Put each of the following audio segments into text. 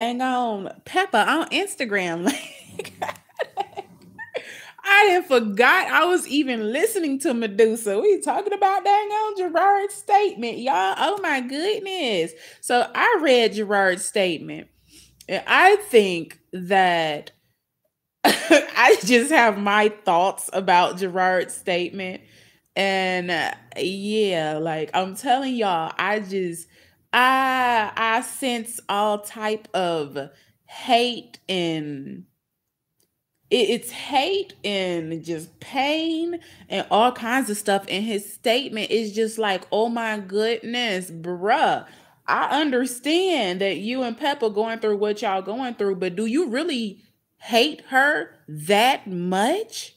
hang on Peppa on Instagram. I didn't forgot I was even listening to Medusa. We talking about dang on Jerrod's statement, y'all. Oh my goodness. So I read Jerrod's statement. And I think that I just have my thoughts about Jerrod's statement. And uh, yeah, like I'm telling y'all, I just I I sense all type of hate and it, it's hate and just pain and all kinds of stuff. And his statement is just like, oh my goodness, bruh. I understand that you and Peppa going through what y'all going through, but do you really hate her that much?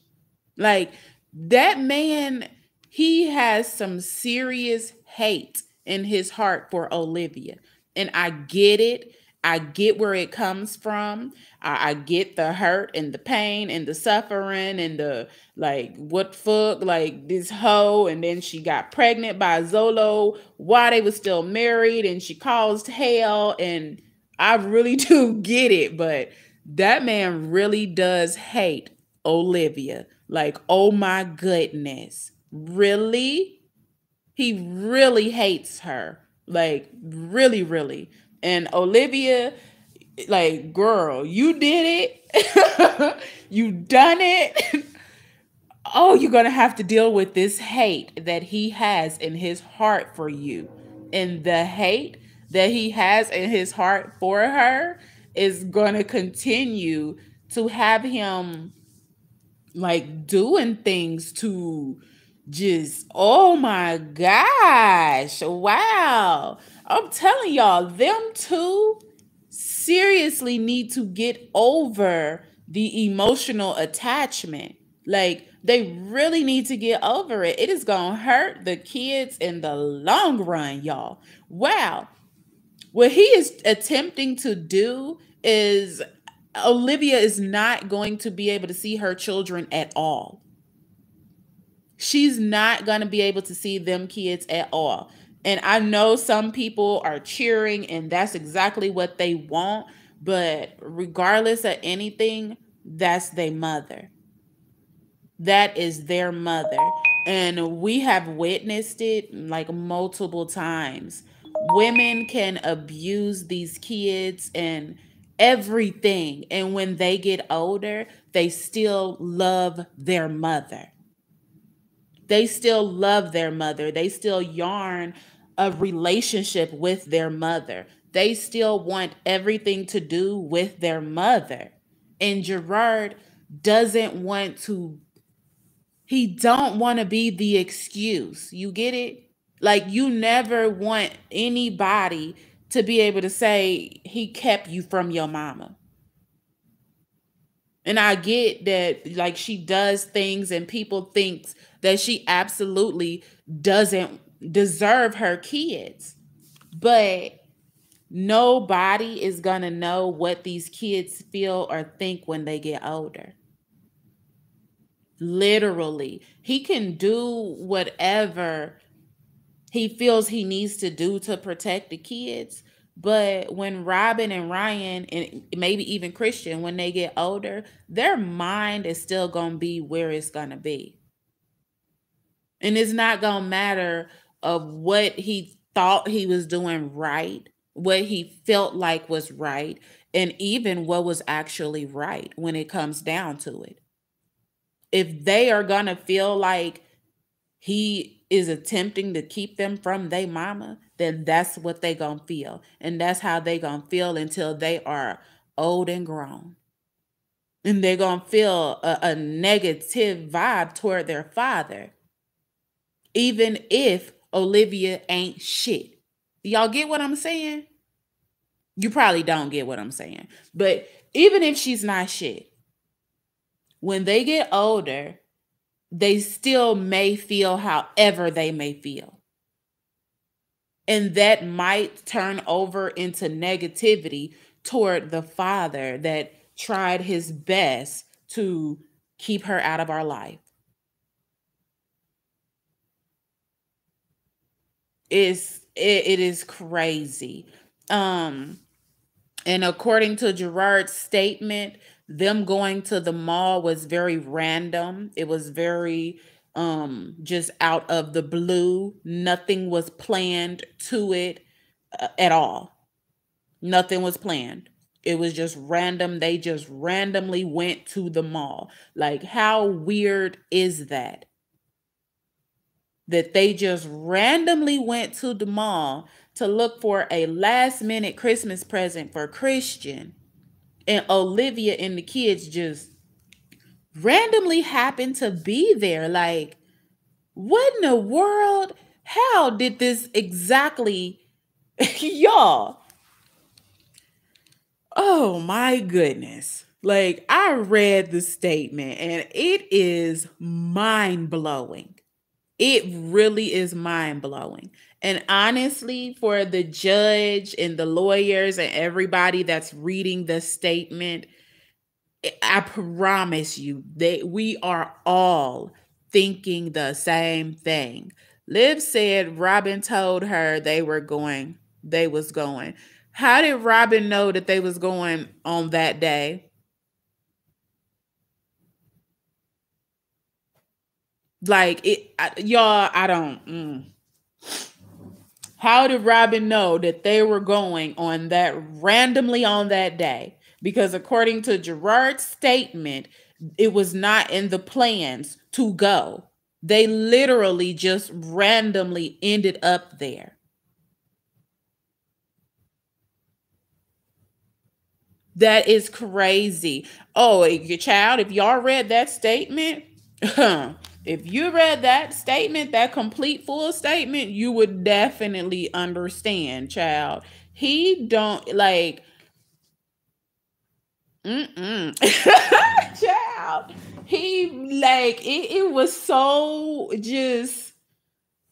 Like that man, he has some serious hate in his heart for Olivia. And I get it. I get where it comes from. I, I, get the hurt and the pain and the suffering and the like, what fuck, like this hoe. And then she got pregnant by Zolo while they was still married and she caused hell. And I really do get it. But that man really does hate Olivia. Like, oh my goodness. Really? He really hates her. Like, really, really. And Olivia, like, girl, you did it. you done it. oh, you're to have to deal with this hate that he has in his heart for you. And the hate that he has in his heart for her is to continue to have him like doing things to just oh my gosh. Wow. I'm telling y'all them two seriously need to get over the emotional attachment. Like they really need to get over it. It is gonna hurt the kids in the long run y'all. Wow. What he is attempting to do is olivia is not going to be able to see her children at all she's not going to be able to see them kids at all. And I know some people are cheering, and that's exactly what they want. But regardless of anything, that's their mother. That is their mother. And we have witnessed it like multiple times. Women can abuse these kids and everything. And when they get older, they still love their mother they still love their mother. They still yarn a relationship with their mother. They still want everything to do with their mother. And Jerrod doesn't want to he don't want to be the excuse. You get it? Like you never want anybody to be able to say he kept you from your mama. And I get that like she does things and people thinks that she absolutely doesn't deserve her kids. But nobody is going to know what these kids feel or think when they get older. Literally, he can do whatever he feels he needs to do to protect the kids. But when Robin and Ryan and maybe even Christian, when they get older, their mind is still going to be where it's going to be. And it's not going to matter of what he thought he was doing right, what he felt like was right, and even what was actually right when it comes down to it. If they are going to feel like he is attempting to keep them from their mama, then that's what they going to feel. And that's how they going to feel until they are old and grown. And they're to feel a, a negative vibe toward their father even if Olivia ain't shit. Y'all get what I'm saying? You probably don't get what I'm saying. But even if she's not shit, when they get older, they still may feel however they may feel. And that might turn over into negativity toward the father that tried his best to keep her out of our life. Is it, it is crazy. Um And according to Jerrod's statement, them going to the mall was very random. It was very um just out of the blue. Nothing was planned to it uh, at all. Nothing was planned. It was just random. They just randomly went to the mall. Like, how weird is that? That they just randomly went to the mall to look for a last minute Christmas present for Christian. And Olivia and the kids just randomly happened to be there. Like, what in the world? How did this exactly, y'all? Oh my goodness. Like, I read the statement and it is mind blowing. It really is mind blowing. And honestly, for the judge and the lawyers and everybody that's reading the statement, I promise you that we are all thinking the same thing. Liv said Robin told her they were going, they was going. How did Robin know that they was going on that day? Like it, I, y'all. I don't. Mm. How did Robin know that they were going on that randomly on that day? Because according to Jerrod's statement, it was not in the plans to go. They literally just randomly ended up there. That is crazy. Oh, your child, if y'all read that statement, if you read that statement, that complete full statement, you would definitely understand, child. He don't like mm-mm. child. He like it, it was so just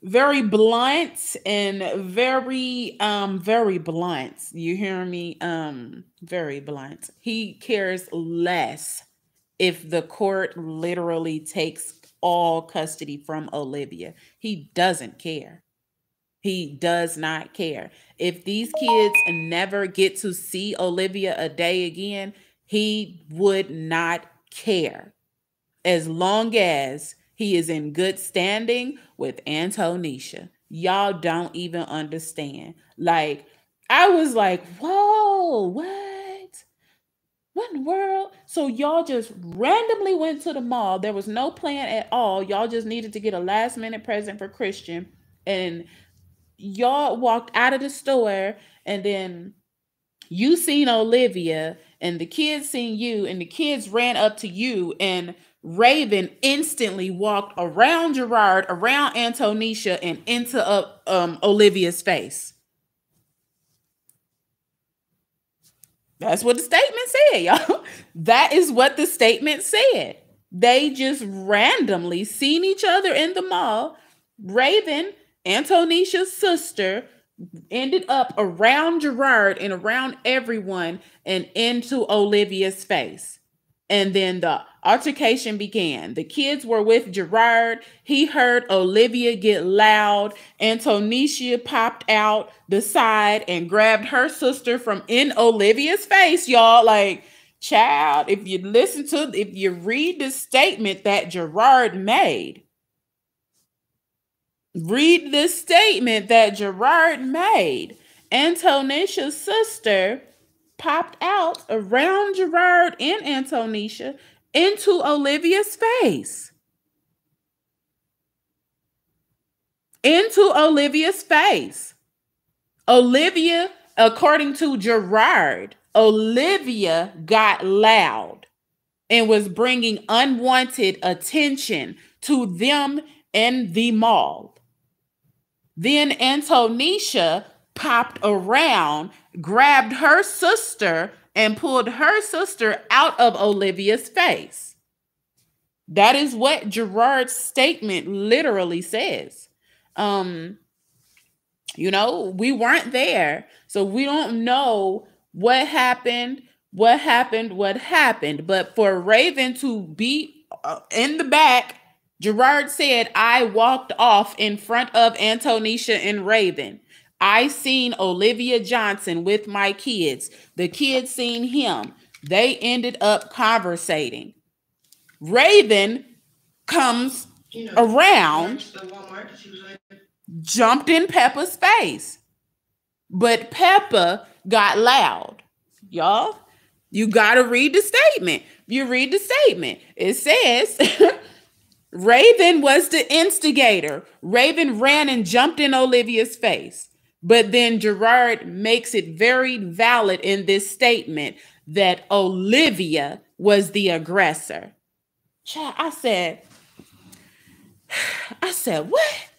very blunt and very um very blunt you hear me um very blunt he cares less if the court literally takes all custody from olivia he doesn't care he does not care if these kids never get to see olivia a day again he would not care as long as he is in good standing with Antonisha. Y'all don't even understand. Like, I was like, whoa, what? What in the world? So y'all just randomly went to the mall. There was no plan at all. Y'all just needed to get a last minute present for Christian. And y'all walked out of the store and then you seen Olivia and the kids seen you and the kids ran up to you and Raven instantly walked around Jerrod, around Antonisha, and into uh, um, Olivia's face. That's what the statement said, y'all. That is what the statement said. They just randomly seen each other in the mall. Raven, Antonisha's sister, ended up around Jerrod and around everyone and into Olivia's face. And then the altercation began. The kids were with Jerrod. He heard Olivia get loud. Antonisha popped out the side and grabbed her sister from in Olivia's face, y'all. Like, child, if you listen to, if you read the statement that Jerrod made, read the statement that Jerrod made. Antonisha's sister popped out around Jerrod and Antonisha into Olivia's face. Into Olivia's face. Olivia, according to Jerrod, Olivia got loud and was bringing unwanted attention to them in the mall. Then Antonisha popped around, grabbed her sister, and pulled her sister out of Olivia's face. That is what Jerrod's statement literally says. Um, you know, we weren't there, so we don't know what happened, what happened, what happened. But for Raven to be uh, in the back, Jerrod said, I walked off in front of Antonisha and Raven. I seen Olivia Johnson with my kids. The kids seen him. They ended up conversating. Raven comes you know, around, jumped in Peppa's face. But Peppa got loud. Y'all, you got to read the statement. You read the statement. It says Raven was the instigator. Raven ran and jumped in Olivia's face. But then Jerrod makes it very valid in this statement that Olivia was the aggressor. I said, I said, what?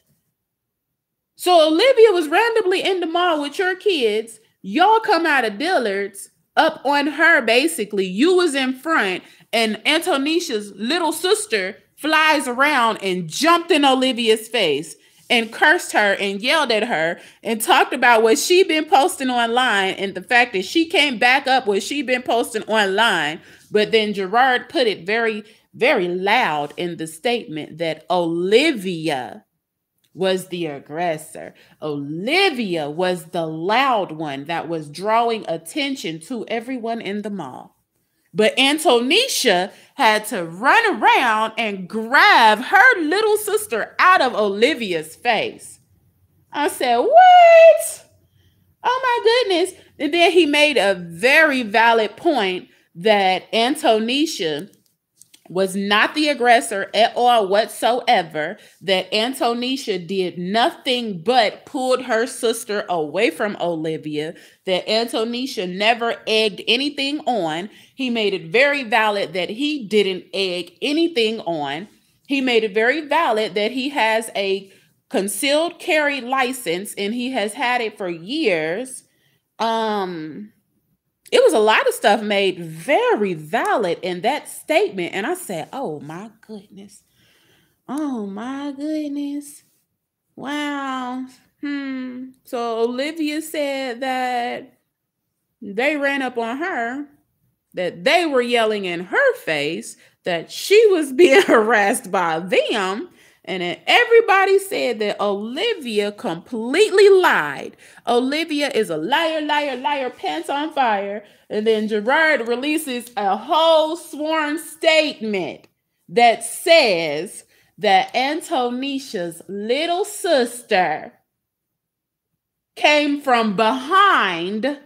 So Olivia was randomly in the mall with your kids. Y'all come out of Dillard's up on her basically. You was in front, and Antonisha's little sister flies around and jumped in Olivia's face and cursed her and yelled at her and talked about what she been posting online and the fact that she came back up what she been posting online. But then Jerrod put it very, very loud in the statement that Olivia was the aggressor. Olivia was the loud one that was drawing attention to everyone in the mall. But Antonisha had to run around and grab her little sister out of Olivia's face. I said, What? Oh my goodness. And then he made a very valid point that Antonisha was not the aggressor at all whatsoever, that Antonisha did nothing but pulled her sister away from Olivia, that Antonisha never egged anything on. He made it very valid that he didn't egg anything on. He made it very valid that he has a concealed carry license and he has had it for years. Um it was a lot of stuff made very valid in that statement. And I said, oh my goodness. Oh my goodness. Wow. Hmm. So Olivia said that they ran up on her, that they were yelling in her face, that she was being harassed by them, and then everybody said that Olivia completely lied. Olivia is a liar, liar, liar, pants on fire. And then Jerrod releases a whole sworn statement that says that Antonisha's little sister came from behind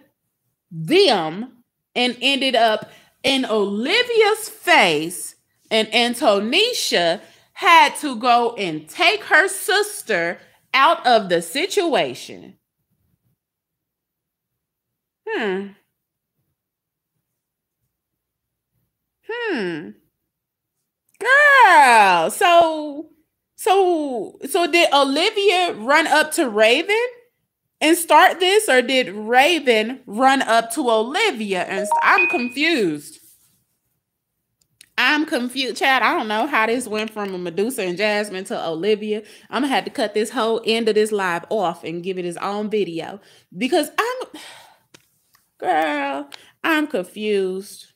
them and ended up in Olivia's face, and Antonisha had to go and take her sister out of the situation. Hmm. Hmm. Girl, so so so did Olivia run up to Raven and start this or did Raven run up to Olivia and st- I'm confused. I'm confused, Chad. I don't know how this went from a Medusa and Jasmine to Olivia. I'm gonna have to cut this whole end of this live off and give it its own video because I'm, girl, I'm confused.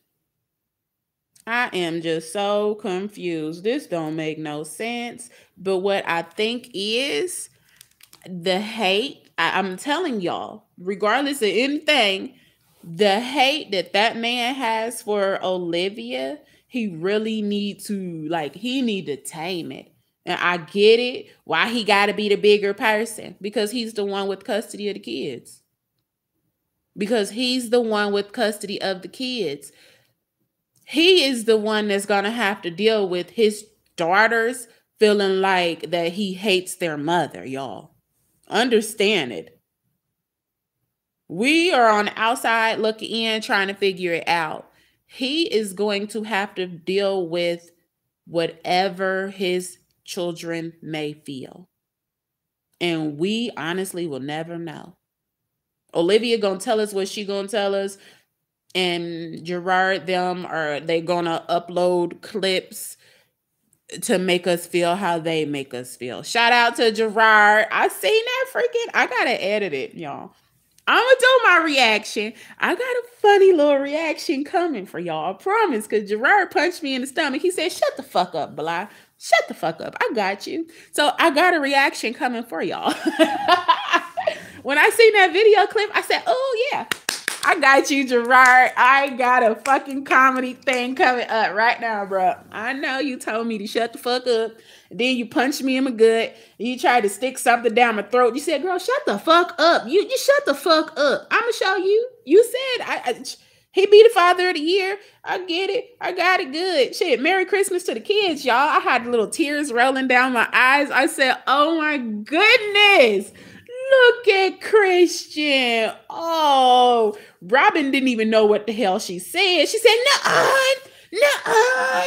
I am just so confused. This don't make no sense. But what I think is the hate. I, I'm telling y'all, regardless of anything, the hate that that man has for Olivia he really need to like he need to tame it. And I get it why he got to be the bigger person because he's the one with custody of the kids. Because he's the one with custody of the kids. He is the one that's going to have to deal with his daughters feeling like that he hates their mother, y'all. Understand it. We are on the outside looking in trying to figure it out he is going to have to deal with whatever his children may feel. And we honestly will never know. Olivia gonna tell us what she gonna tell us, and Jerrod them are they gonna upload clips to make us feel how they make us feel. Shout out to Jerrod. I seen that freaking. I gotta edit it, y'all. I'm gonna do my reaction. I got a funny little reaction coming for y'all. I promise. Cause Jerrod punched me in the stomach. He said, "Shut the fuck up, Bly. Shut the fuck up. I got you." So I got a reaction coming for y'all. when I seen that video clip, I said, "Oh yeah, I got you, Jerrod. I got a fucking comedy thing coming up right now, bro. I know you told me to shut the fuck up. Then you punched me in my gut. You tried to stick something down my throat. You said, "Girl, shut the fuck up. You you shut the fuck up. I'ma show you." You said, "I." I he be the father of the year. I get it. I got it good. Shit. Merry Christmas to the kids, y'all. I had little tears rolling down my eyes. I said, "Oh my goodness." Look at Christian. Oh, Robin didn't even know what the hell she said. She said, "Nuh-uh, nuh-uh,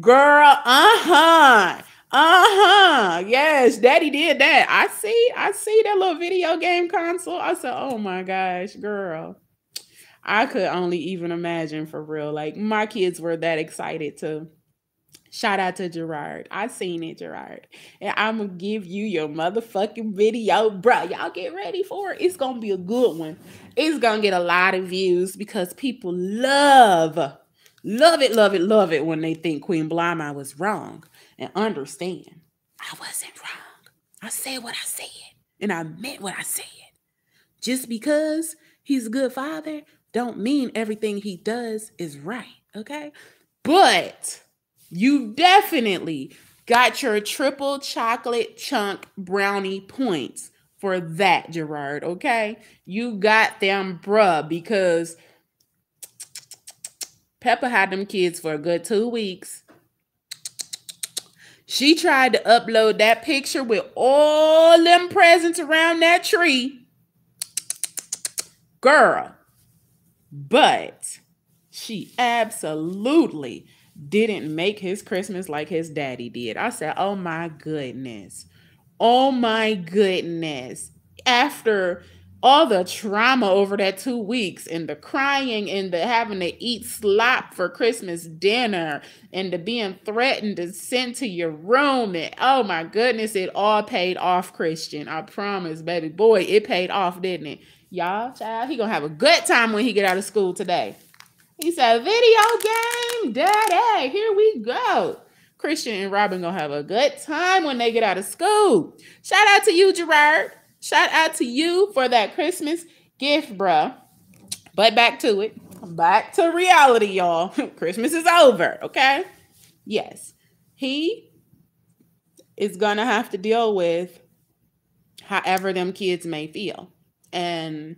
girl, uh-huh." Uh-huh. Yes, daddy did that. I see. I see that little video game console. I said, "Oh my gosh, girl." I could only even imagine for real. Like my kids were that excited to Shout out to Jerrod. I seen it, Jerrod. And I'm gonna give you your motherfucking video, bro. Y'all get ready for it. It's gonna be a good one. It's gonna get a lot of views because people love, love it, love it, love it when they think Queen BlahMa was wrong and understand I wasn't wrong. I said what I said, and I meant what I said. Just because he's a good father don't mean everything he does is right. Okay. But you definitely got your triple chocolate chunk brownie points for that, Jerrod. Okay. You got them, bruh, because Peppa had them kids for a good two weeks. She tried to upload that picture with all them presents around that tree. Girl. But she absolutely didn't make his Christmas like his daddy did. I said, Oh my goodness. Oh my goodness. After all the trauma over that two weeks and the crying and the having to eat slop for Christmas dinner and the being threatened to send to your room. And oh my goodness, it all paid off, Christian. I promise, baby boy, it paid off, didn't it? Y'all, child, he gonna have a good time when he get out of school today. He said, video game, daddy, here we go. Christian and Robin gonna have a good time when they get out of school. Shout out to you, Jerrod. Shout out to you for that Christmas gift, bruh. But back to it. Back to reality, y'all. Christmas is over, okay? Yes. He is gonna have to deal with however them kids may feel. And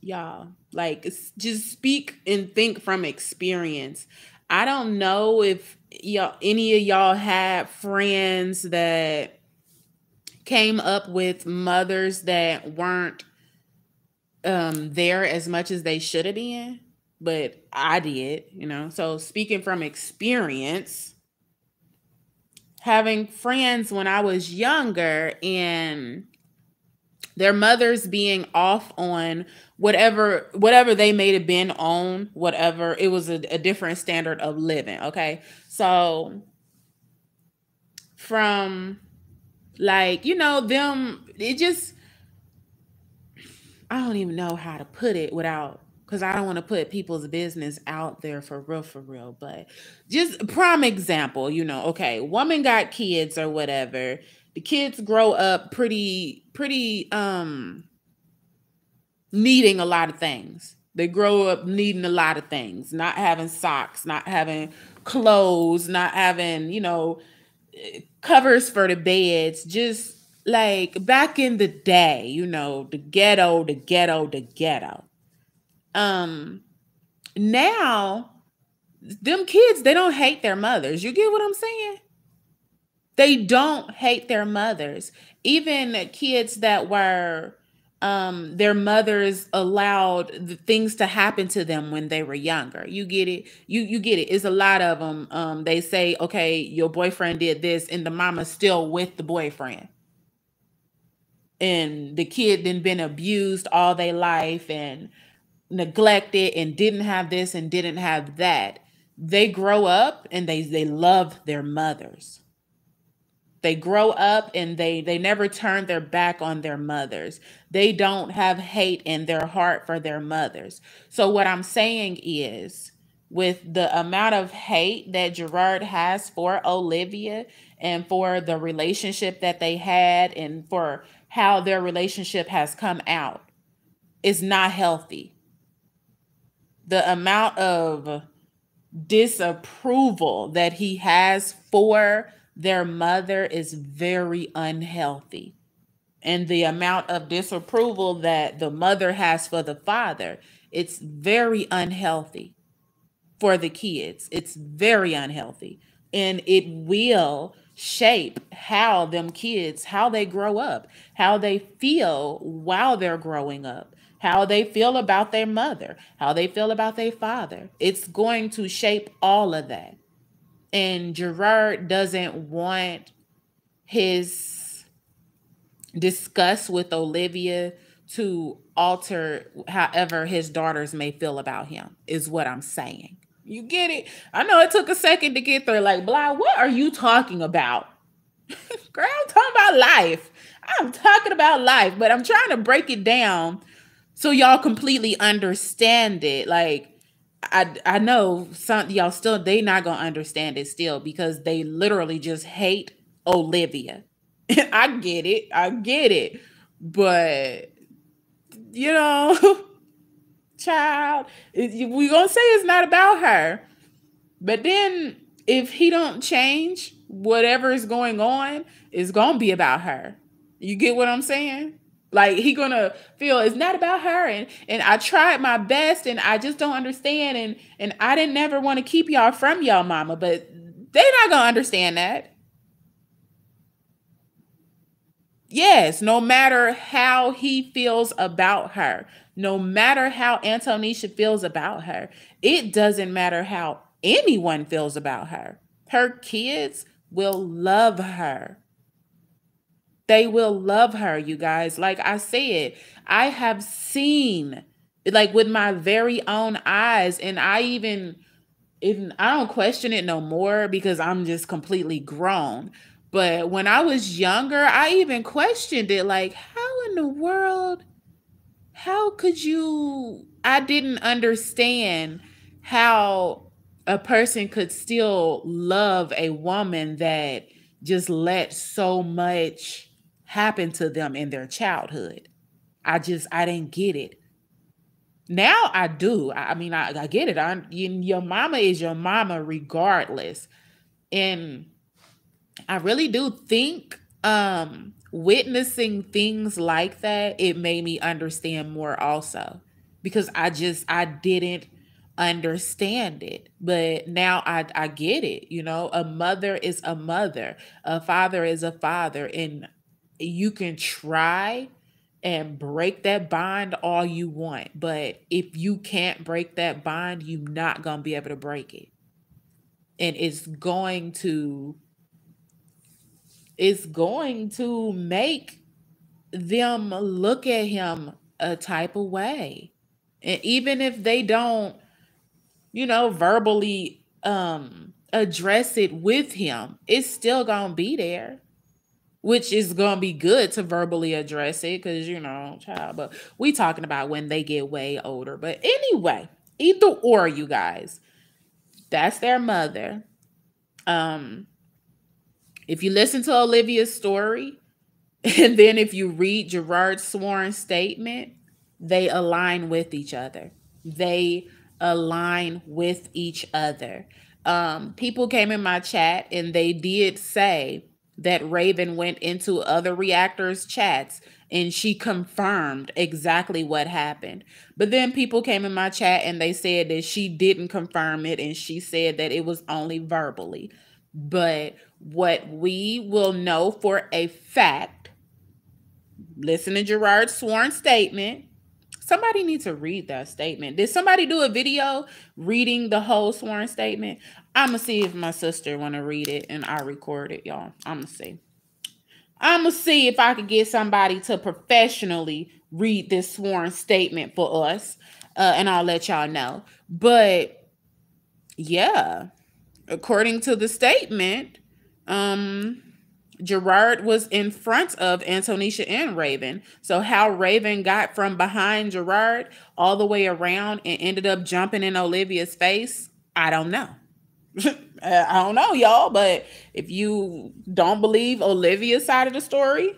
y'all. Like just speak and think from experience. I don't know if y'all any of y'all had friends that came up with mothers that weren't um there as much as they should have been but i did you know? So speaking from experience having friends when i was younger and their mothers being off on whatever whatever they may have been on whatever it was a, a different standard of living okay? So from like you know them it just i don't even know how to put it without because i don't want to put people's business out there for real for real but just prime example you know okay woman got kids or whatever the kids grow up pretty pretty um needing a lot of things. They grow up needing a lot of things, not having socks, not having clothes, not having, you know, covers for the beds, just like back in the day, you know, the ghetto, the ghetto, the ghetto. Um now them kids, they don't hate their mothers. You get what I'm saying? They don't hate their mothers. Even kids that were um their mothers allowed the things to happen to them when they were younger. You get it? You you get it. It's a lot of them um they say okay your boyfriend did this and the mama's still with the boyfriend. And the kid then been abused all their life and neglected and didn't have this and didn't have that. They grow up and they they love their mothers they grow up and they they never turn their back on their mothers they don't have hate in their heart for their mothers so what i'm saying is with the amount of hate that Jerrod has for Olivia and for the relationship that they had and for how their relationship has come out is not healthy. The amount of disapproval that he has for their mother is very unhealthy. And the amount of disapproval that the mother has for the father, it's very unhealthy for the kids. It's very unhealthy. And it will shape how them kids, how they grow up, how they feel while they're growing up, how they feel about their mother, how they feel about their father. It's going to shape all of that. And Jerrod doesn't want his discuss with Olivia to alter however his daughters may feel about him, is what I'm saying. You get it? I know it took a second to get there. Like, blah, what are you talking about? Girl, I'm talking about life. I'm talking about life, but I'm trying to break it down so y'all completely understand it. Like, I I know some y'all still they not gonna understand it still because they literally just hate Olivia. I get it, I get it, but you know child. We gonna say it's not about her, but then if he don't change, whatever is going on is gonna be about her. You get what I'm saying? Like he gonna feel it's not about her, and and I tried my best, and I just don't understand, and and I didn't never want to keep y'all from y'all mama, but they not gonna understand that. Yes, no matter how he feels about her, no matter how Antonisha feels about her, it doesn't matter how anyone feels about her. Her kids will love her. They will love her, you guys. Like I said, I have seen like with my very own eyes and I even even I don't question it no more because I'm just completely grown. But when I was younger, I even questioned it like how in the world how could you I didn't understand how a person could still love a woman that just let so much happen to them in their childhood. I just I didn't get it. Now I do. I, mean, I, I get it. I, your mama is your mama regardless, and I really do think um witnessing things like that, it made me understand more also because I just I didn't understand it but now I I get it you know a mother is a mother a father is a father and you can try and break that bond all you want but if you can't break that bond you're not going to be able to break it and it's going to it's going to make them look at him a type of way. And even if they don't, you know, verbally um address it with him, it's still going to be there. Which is going to be good to verbally address it cuz you know, child, but we talking about when they get way older. But anyway, either or you guys. That's their mother. Um if you listen to Olivia's story, and then if you read Jerrod's sworn statement, they align with each other. They align with each other. Um, people came in my chat and they did say that Raven went into other reactors' chats and she confirmed exactly what happened. But then people came in my chat and they said that she didn't confirm it and she said that it was only verbally. But what we will know for a fact, listen to Jerrod's sworn statement. Somebody needs to read that statement. Did somebody do a video reading the whole sworn statement? I'm gonna see if my sister want to read it and I record it, y'all. I'm gonna see. I'm gonna see if I could get somebody to professionally read this sworn statement for us, uh, and I'll let y'all know. But yeah, according to the statement, um, Jerrod was in front of Antonisha and Raven. So how Raven got from behind Jerrod all the way around and ended up jumping in Olivia's face, I don't know. I don't know, y'all, but if you don't believe Olivia's side of the story,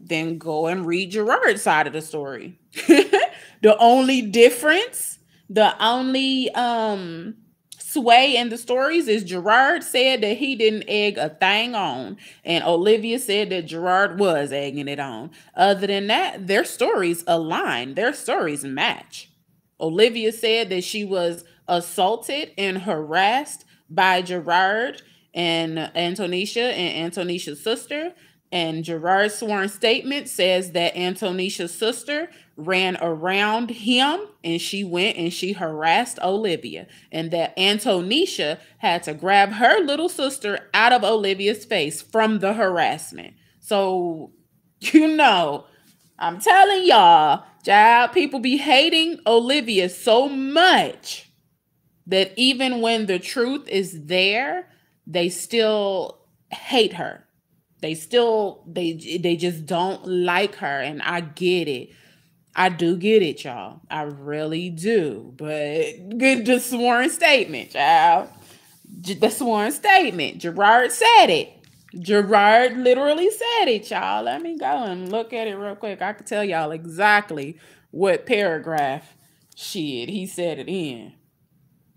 then go and read Jerrod's side of the story. the only difference, the only um sway in the stories is Jerrod said that he didn't egg a thing on, and Olivia said that Jerrod was egging it on. Other than that, their stories align, their stories match. Olivia said that she was assaulted and harassed by Jerrod and Antonisha and Antonisha's sister. And Jerrod's sworn statement says that Antonisha's sister ran around him and she went and she harassed Olivia. And that Antonisha had to grab her little sister out of Olivia's face from the harassment. So, you know, I'm telling y'all, child, people be hating Olivia so much that even when the truth is there, they still hate her. They still they they just don't like her and I get it. I do get it, y'all. I really do. But good the sworn statement, y'all. The sworn statement. Jerrod said it. Jerrod literally said it, y'all. Let me go and look at it real quick. I can tell y'all exactly what paragraph shit he said it in.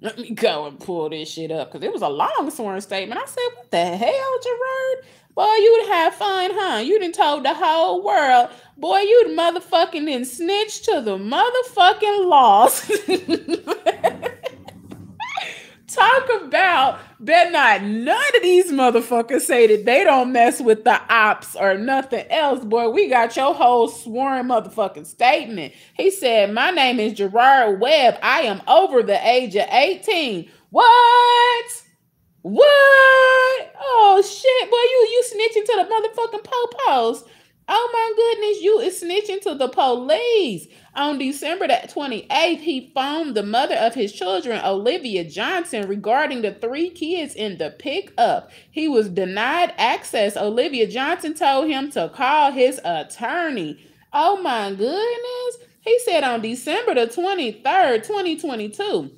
Let me go and pull this shit up because it was a long sworn statement. I said, What the hell, Jerrod? Boy, you'd have fun, huh? You done told the whole world. Boy, you'd motherfucking then snitch to the motherfucking laws. Talk about bet not none of these motherfuckers say that they don't mess with the ops or nothing else. Boy, we got your whole sworn motherfucking statement. He said, My name is Jerrod Webb. I am over the age of 18. What? What? Oh shit, boy, you you snitching to the motherfucking popos. Oh my goodness, you is snitching to the police. On December the 28th, he phoned the mother of his children, Olivia Johnson, regarding the three kids in the pickup. He was denied access. Olivia Johnson told him to call his attorney. Oh my goodness. He said on December the 23rd, 2022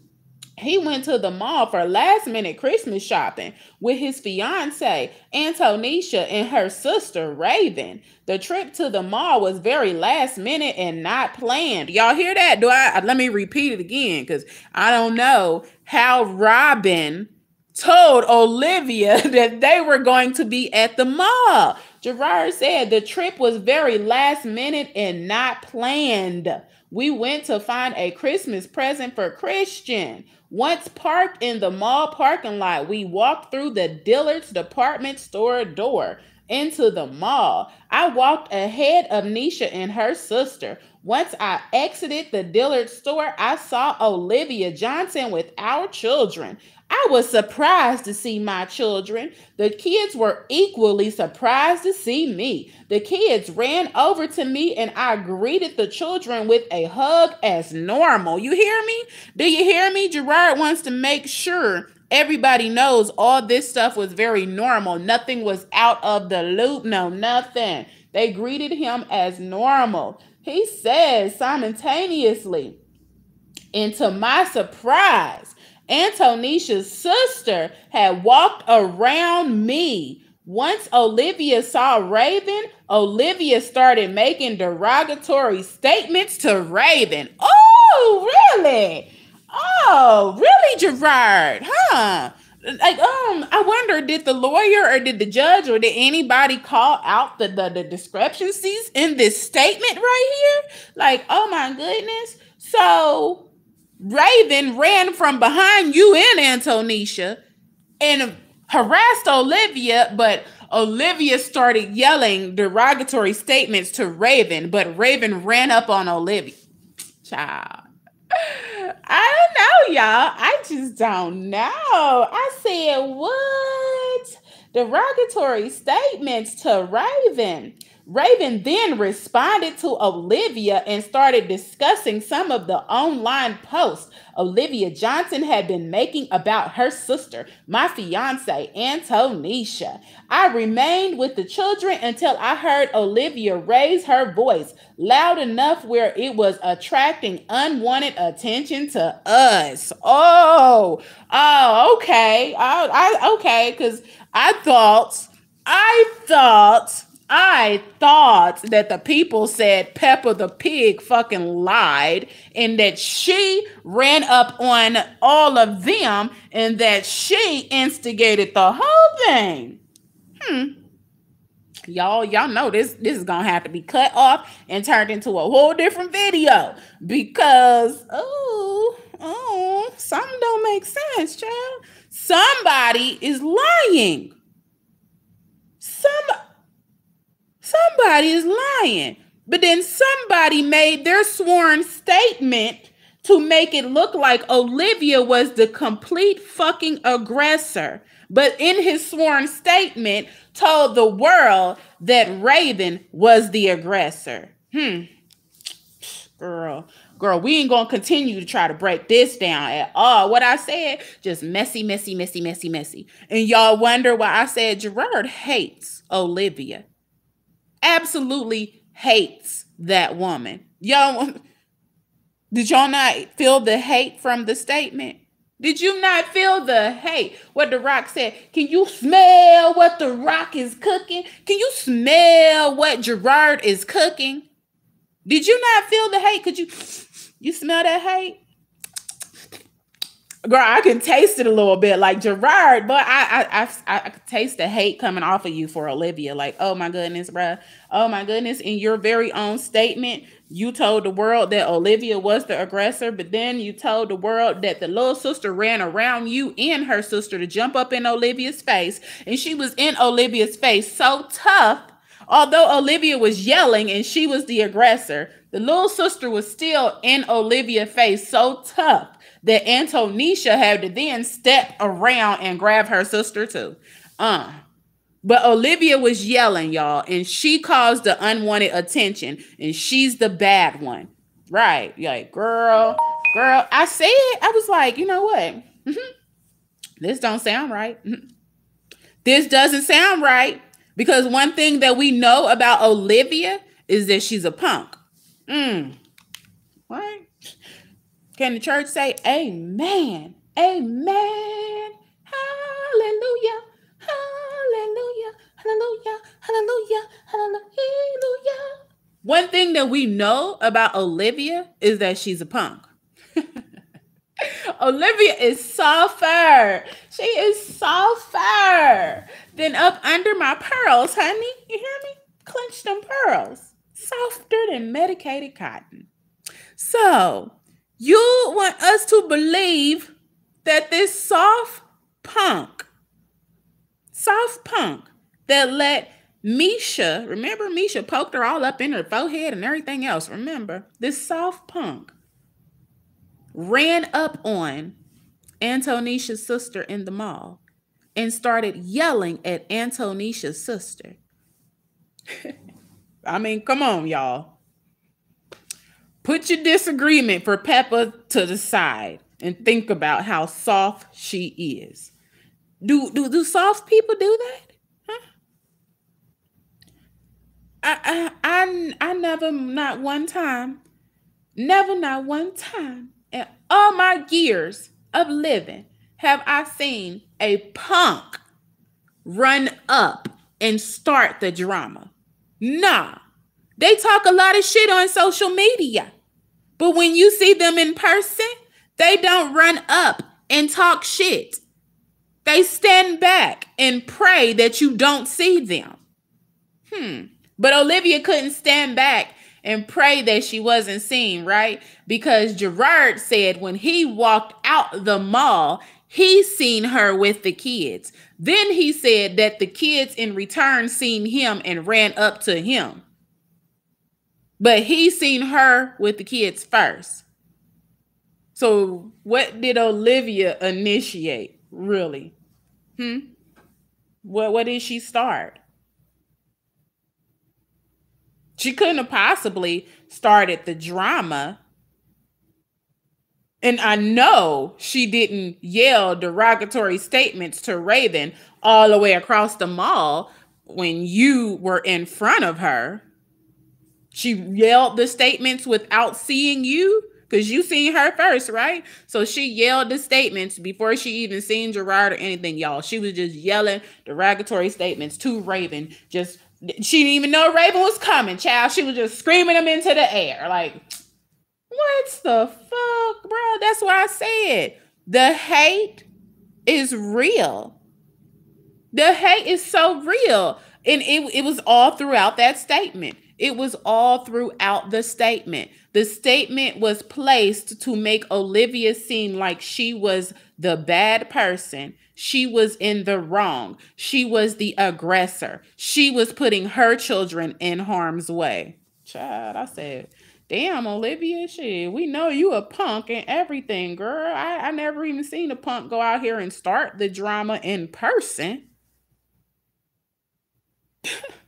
he went to the mall for last minute Christmas shopping with his fiance, Antonisha, and her sister, Raven. The trip to the mall was very last minute and not planned. Y'all hear that? Do I let me repeat it again because I don't know how Robin told Olivia that they were going to be at the mall. Jerrod said the trip was very last minute and not planned. We went to find a Christmas present for Christian. Once parked in the mall parking lot, we walked through the Dillard's department store door into the mall. I walked ahead of Nisha and her sister. Once I exited the Dillard store, I saw Olivia Johnson with our children. I was surprised to see my children. The kids were equally surprised to see me. The kids ran over to me and I greeted the children with a hug as normal. You hear me? Do you hear me? Jerrod wants to make sure everybody knows all this stuff was very normal. Nothing was out of the loop. No, nothing. They greeted him as normal. He says simultaneously, and to my surprise, Antonisha's sister had walked around me. Once Olivia saw Raven, Olivia started making derogatory statements to Raven. Oh, really? Oh, really, Jerrod? Huh? Like, um, I wonder, did the lawyer or did the judge or did anybody call out the, the, the discrepancies in this statement right here? Like, oh my goodness. So Raven ran from behind you and Antonisha and harassed Olivia, but Olivia started yelling derogatory statements to Raven, but Raven ran up on Olivia. Child. I don't know, y'all. I just don't know. I said, what? Derogatory statements to Raven. Raven then responded to Olivia and started discussing some of the online posts Olivia Johnson had been making about her sister, my fiance, Antonisha. I remained with the children until I heard Olivia raise her voice loud enough where it was attracting unwanted attention to us. Oh, oh, okay. I, I okay, because I thought, I thought I thought that the people said Peppa the pig fucking lied and that she ran up on all of them and that she instigated the whole thing. Hmm. Y'all, y'all know this this is gonna have to be cut off and turned into a whole different video because oh, oh, something don't make sense, child. Somebody is lying. Somebody somebody is lying. But then somebody made their sworn statement to make it look like Olivia was the complete fucking aggressor. But in his sworn statement, told the world that Raven was the aggressor. Hmm. Girl, girl, we ain't gonna continue to try to break this down at all. What I said, just messy, messy, messy, messy, messy. And y'all wonder why I said Jerrod hates Olivia absolutely hates that woman. Y'all, did y'all not feel the hate from the statement? Did you not feel the hate? What the rock said? Can you smell what the rock is cooking? Can you smell what Jerrod is cooking? Did you not feel the hate? Could you you smell that hate? Girl, I can taste it a little bit like Jerrod, but I I I, I taste the hate coming off of you for Olivia. Like, oh my goodness, bruh. Oh my goodness. In your very own statement, you told the world that Olivia was the aggressor, but then you told the world that the little sister ran around you and her sister to jump up in Olivia's face, and she was in Olivia's face so tough. Although Olivia was yelling and she was the aggressor, the little sister was still in Olivia's face so tough that Antonisha had to then step around and grab her sister too. Uh. But Olivia was yelling, y'all, and she caused the unwanted attention, and she's the bad one. Right. Like, girl, girl, I said, I was like, you know what? Mm-hmm. This don't sound right. Mm-hmm. This doesn't sound right. Because one thing that we know about Olivia is that she's a punk. Mm. Right? Can the church say amen? Amen. Hallelujah. Hallelujah. Hallelujah. Hallelujah. Hallelujah. One thing that we know about Olivia is that she's a punk. Olivia is softer. She is softer than up under my pearls, honey. You hear me? Clench them pearls. Softer than medicated cotton. So, you want us to believe that this soft punk, soft punk that let Misha, remember Misha poked her all up in her forehead and everything else. Remember, this soft punk ran up on Antonisha's sister in the mall and started yelling at Antonisha's sister. I mean, come on, y'all. Put your disagreement for Peppa to the side and think about how soft she is. Do do do soft people do that? Huh? I I I, I never not one time, never not one time in all my years of living have I seen a punk run up and start the drama. Nah. They talk a lot of shit on social media. But when you see them in person, they don't run up and talk shit. They stand back and pray that you don't see them. Hmm. But Olivia couldn't stand back and pray that she wasn't seen, right? Because Jerrod said when he walked out the mall, he seen her with the kids. Then he said that the kids in return seen him and ran up to him. But he seen her with the kids first. So what did Olivia initiate, really? Hmm? What what did she start? She couldn't have possibly started the drama. And I know she didn't yell derogatory statements to Raven all the way across the mall when you were in front of her. She yelled the statements without seeing you because you seen her first, right? So she yelled the statements before she even seen Jerrod or anything, y'all. She was just yelling derogatory statements to Raven. Just she didn't even know Raven was coming, child. She was just screaming them into the air. Like, what the fuck, bro? That's what I said. The hate is real. The hate is so real. And it, it was all throughout that statement. It was all throughout the statement. The statement was placed to make Olivia seem like she was the bad person. She was in the wrong. She was the aggressor. She was putting her children in harm's way. Child, I said, damn, Olivia, shit, we know you a punk and everything, girl. I, I never even seen a punk go out here and start the drama in person.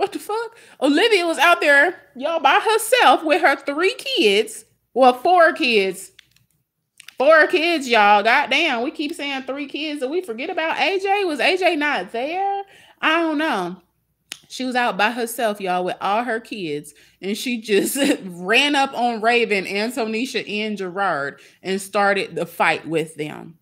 What the fuck? Olivia was out there, y'all, by herself with her three kids. Well, four kids. Four kids, y'all. Goddamn, we keep saying three kids and we forget about AJ. Was AJ not there? I don't know. She was out by herself, y'all, with all her kids, and she just ran up on Raven, Antonisha, and Jerrod and started the fight with them.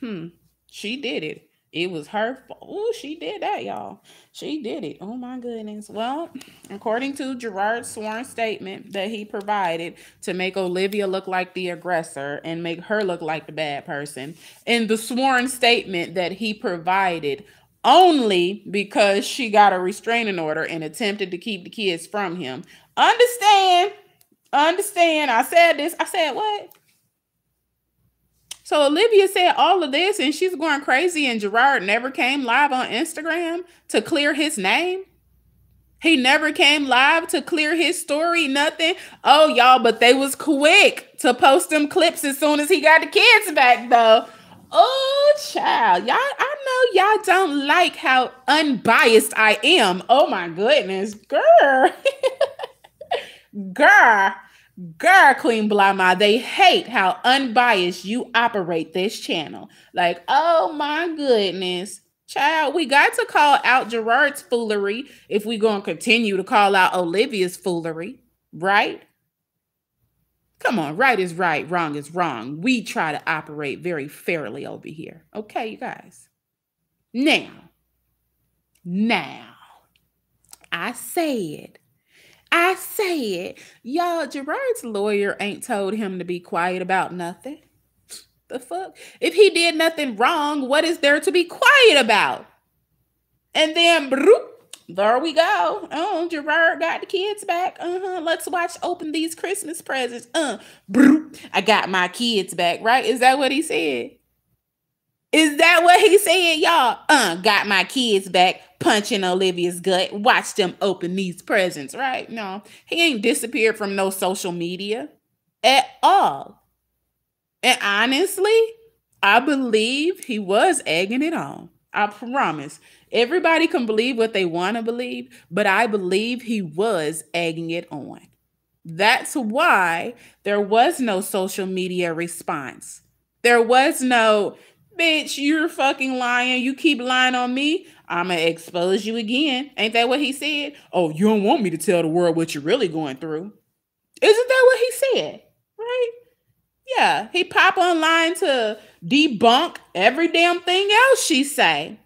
Hmm, she did it. It was her fault. Oh, she did that, y'all. She did it. Oh my goodness. Well, according to Jerrod's sworn statement that he provided to make Olivia look like the aggressor and make her look like the bad person, in the sworn statement that he provided only because she got a restraining order and attempted to keep the kids from him. Understand? Understand? I said this. I said what? So Olivia said all of this and she's going crazy, and Jerrod never came live on Instagram to clear his name. He never came live to clear his story, nothing. Oh, y'all, but they was quick to post them clips as soon as he got the kids back, though. Oh, child. Y'all, I know y'all don't like how unbiased I am. Oh my goodness, girl. girl. Girl, Queen BlahMa, they hate how unbiased you operate this channel. Like, oh my goodness. Child, we got to call out Jerrod's foolery if we're going to continue to call out Olivia's foolery, right? Come on, right is right, wrong is wrong. We try to operate very fairly over here. Okay, you guys. Now, now, I said I said, y'all, Jerrod's lawyer ain't told him to be quiet about nothing. The fuck? If he did nothing wrong, what is there to be quiet about? And then, broop, there we go. Oh, Jerrod got the kids back. Uh-huh. Let's watch open these Christmas presents. Uh, broop, I got my kids back, right? Is that what he said? Is that what he said, y'all? Uh, got my kids back, punching Olivia's gut. Watch them open these presents, right? No, he ain't disappeared from no social media at all. And honestly, I believe he was egging it on. I promise. Everybody can believe what they want to believe, but I believe he was egging it on. That's why there was no social media response. There was no, bitch, you're fucking lying. You keep lying on me. I'm going to expose you again. Ain't that what he said? Oh, you don't want me to tell the world what you're really going through. Isn't that what he said? Right? Yeah. He pop online to debunk every damn thing else she say.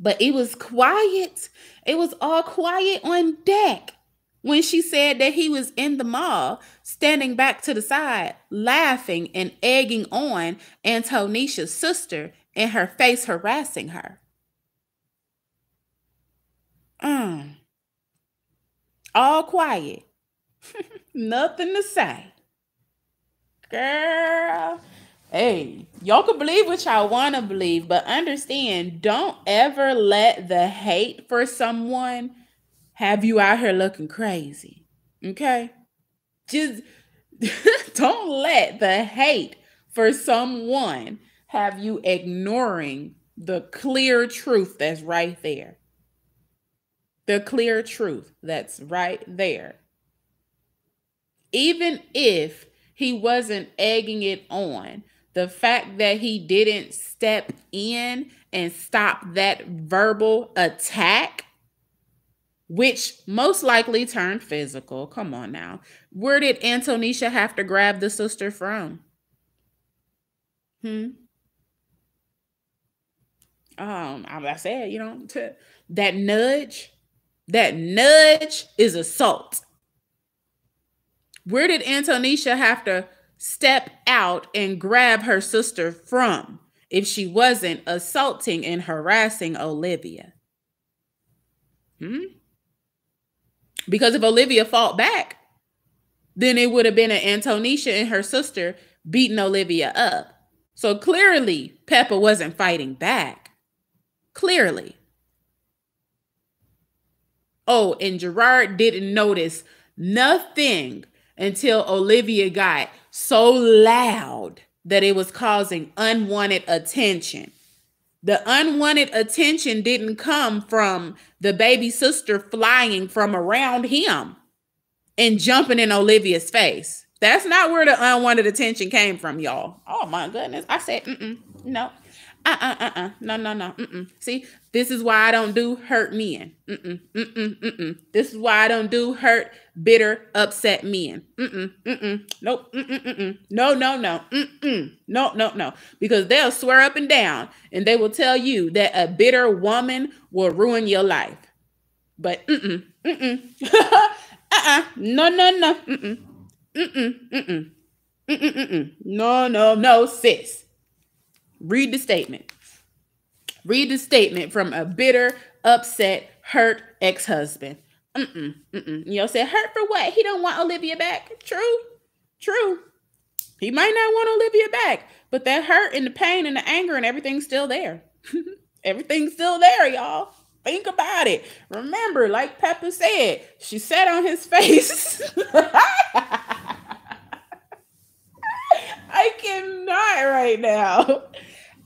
But it was quiet. It was all quiet on deck when she said that he was in the mall, standing back to the side, laughing and egging on Antonisha's sister and her face, harassing her. Mm. All quiet. Nothing to say. Girl. Hey, y'all can believe what y'all want to believe, but understand don't ever let the hate for someone have you out here looking crazy. Okay? Just don't let the hate for someone have you ignoring the clear truth that's right there. The clear truth that's right there. Even if he wasn't egging it on, the fact that he didn't step in and stop that verbal attack, which most likely turned physical. Come on now. Where did Antonisha have to grab the sister from? Hmm. Um, I said, you know, that nudge, that nudge is assault. Where did Antonisha have to step out and grab her sister from if she wasn't assaulting and harassing Olivia? Hmm? Because if Olivia fought back, then it would have been an Antonisha and her sister beating Olivia up. So clearly, Peppa wasn't fighting back. Clearly. Oh, and Jerrod didn't notice nothing until Olivia got so loud that it was causing unwanted attention. The unwanted attention didn't come from the baby sister flying from around him and jumping in Olivia's face. That's not where the unwanted attention came from, y'all. Oh my goodness. I said, mm-mm, no, uh-uh, uh-uh. No, no, no. Mm-mm. See, this is why I don't do hurt men. Mm-mm, mm-mm, mm-mm. This is why I don't do hurt, bitter, upset men. Mm-mm, mm-mm. Nope. Mm-mm, mm-mm. No, no, no. Mm-mm. No, no, no. Because they'll swear up and down and they will tell you that a bitter woman will ruin your life. But mm-mm, mm-mm. uh-uh. No, no, no. Mm-mm. Mm-mm, mm-mm. Mm-mm, mm-mm. No, no, no, sis. Read the statement. Read the statement from a bitter, upset, hurt ex-husband. Mm-mm, mm-mm. You know, said hurt for what? He don't want Olivia back. True, true. He might not want Olivia back, but that hurt and the pain and the anger and everything's still there. everything's still there, y'all. Think about it. Remember, like Peppa said, she sat on his face. I cannot right now.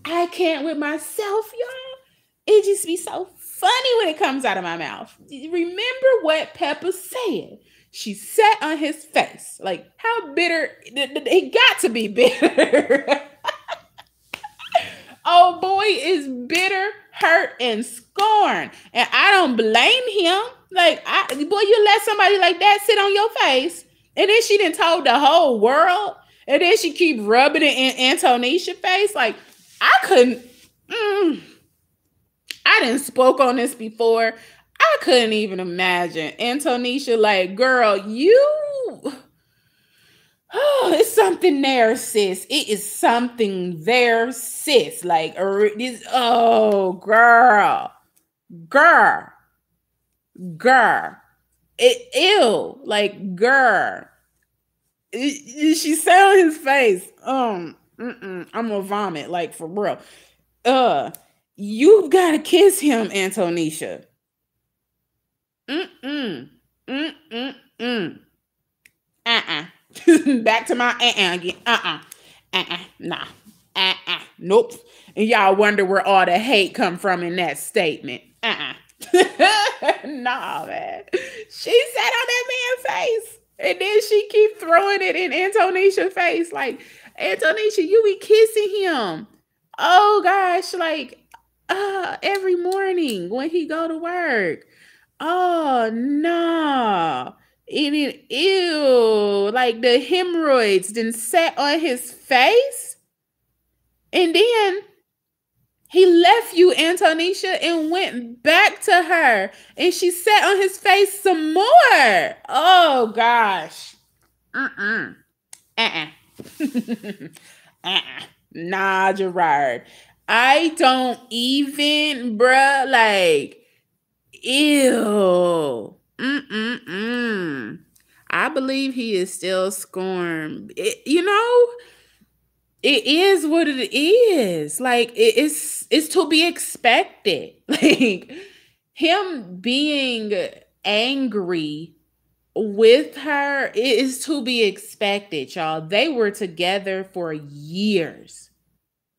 I can't with myself, y'all. It just be so funny when it comes out of my mouth. Remember what Peppa said. She sat on his face. Like, how bitter? He got to be bitter. oh boy is bitter, hurt, and scorn. And I don't blame him. Like, I boy, you let somebody like that sit on your face. And then she didn't told the whole world. And then she keep rubbing it in Antonisha's face. Like, I couldn't. Mm, I didn't spoke on this before. I couldn't even imagine Antonisha like, girl, you. Oh, it's something there, sis. It is something there, sis. Like, this. Oh, girl, girl, girl. It ill, like, girl. It, it, she on his face, um, Mm-mm, I'm gonna vomit, like for real. Uh, you've got to kiss him, Antonisha. Mm-mm. Mm-mm-mm. Uh-uh. Back to my uh-uh again. Uh-uh. Uh-uh. Nah. Uh-uh. Nope. And y'all wonder where all the hate come from in that statement. Uh-uh. nah, man. She sat on that man's face. And then she keep throwing it in Antonisha's face. Like, Antonisha, you be kissing him. Oh gosh, like uh every morning when he go to work. Oh no. And it ew, like the hemorrhoids didn't set on his face. And then he left you, Antonisha, and went back to her. And she sat on his face some more. Oh gosh. Uh-uh. Uh-uh. uh-uh. Nah, Jerrod. I don't even, bruh, like, ew. Mm-mm-mm. I believe he is still scorned. You know, it is what it is. Like, it, it's it's to be expected. Like him being angry with her is to be expected, y'all. They were together for years.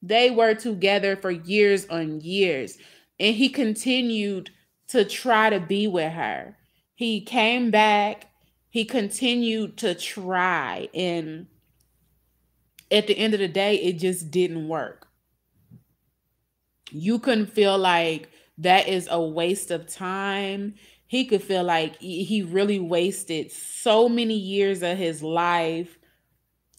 They were together for years on years. And he continued to try to be with her. He came back, he continued to try, and at the end of the day, it just didn't work. You couldn't feel like that is a waste of time. He could feel like he really wasted so many years of his life.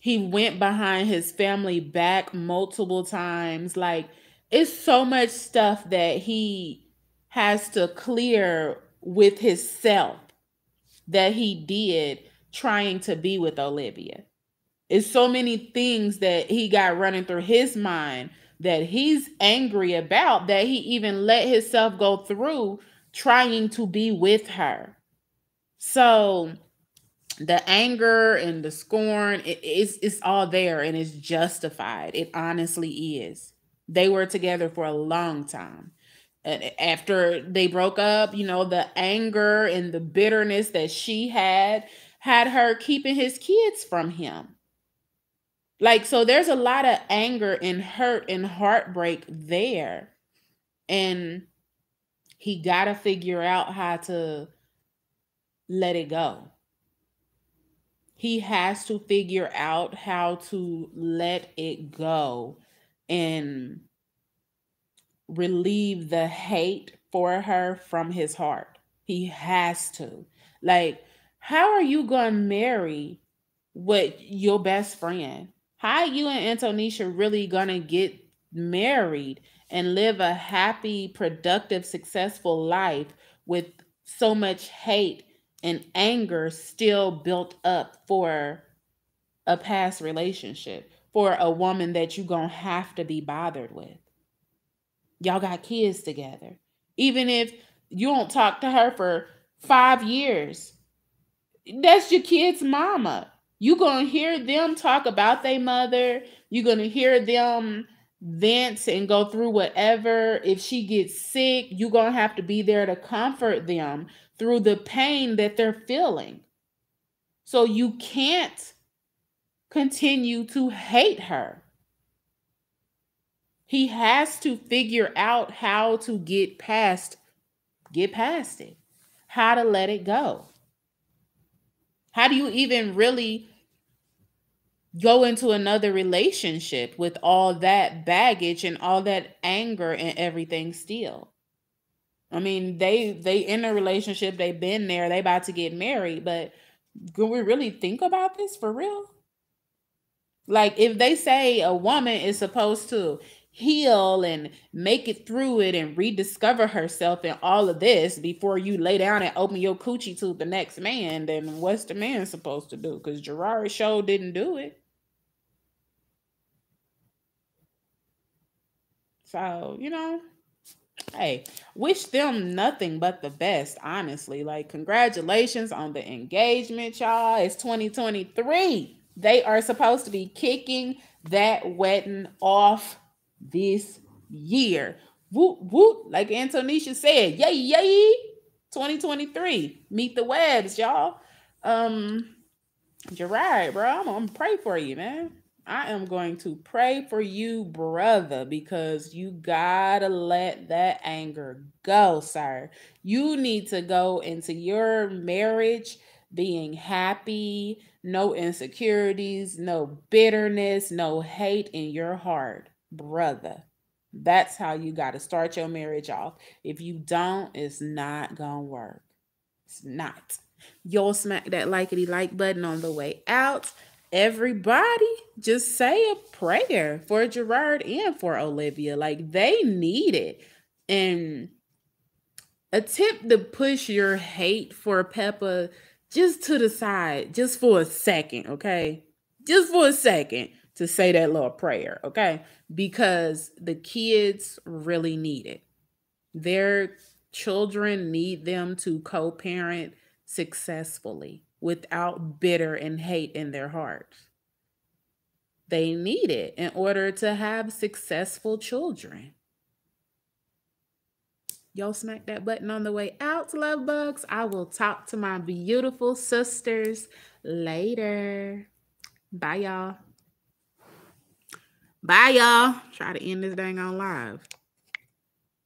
He went behind his family back multiple times. Like, it's so much stuff that he has to clear with himself that he did trying to be with Olivia. It's so many things that he got running through his mind that he's angry about that he even let himself go through trying to be with her. So the anger and the scorn, it, it's, it's all there and it's justified. It honestly is. They were together for a long time. And after they broke up, you know, the anger and the bitterness that she had had her keeping his kids from him. Like, so there's a lot of anger and hurt and heartbreak there. And he got to figure out how to let it go. He has to figure out how to let it go and relieve the hate for her from his heart. He has to. Like, how are you going to marry with your best friend? How you and Antonisha really gonna get married and live a happy, productive, successful life with so much hate and anger still built up for a past relationship, for a woman that you're gonna have to be bothered with? Y'all got kids together. Even if you don't talk to her for five years, that's your kid's mama. You're going to hear them talk about their mother. You're going to hear them vent and go through whatever. If she gets sick, you're going to have to be there to comfort them through the pain that they're feeling. So you can't continue to hate her. He has to figure out how to get past get past it. How to let it go. How do you even really go into another relationship with all that baggage and all that anger and everything still. I mean, they they in a relationship, they've been there, they about to get married, but can we really think about this for real? Like if they say a woman is supposed to heal and make it through it and rediscover herself and all of this before you lay down and open your coochie to the next man, then what's the man supposed to do? Because Jerrod Show didn't do it. So, you know, hey, wish them nothing but the best, honestly. Like, congratulations on the engagement, y'all. It's 2023. They are supposed to be kicking that wedding off this year. Whoop, whoop. Like Antonisha said, yay, yay. 2023. Meet the webs, y'all. Um, Jerrod, bro, I'm gonna pray for you, man. I am going to pray for you, brother, because you gotta let that anger go, sir. You need to go into your marriage being happy, no insecurities, no bitterness, no hate in your heart, brother. That's how you got to start your marriage off. If you don't, it's not gonna work. It's not. You'll smack that likety like button on the way out everybody just say a prayer for Jerrod and for Olivia. Like they need it. And attempt to push your hate for Peppa just to the side, just for a second, okay? Just for a second to say that little prayer, okay? Because the kids really need it. Their children need them to co parent successfully without bitter and hate in their hearts. They need it in order to have successful children. Y'all smack that button on the way out, love bugs. I will talk to my beautiful sisters later. Bye, y'all. Bye, y'all. Try to end this dang on live.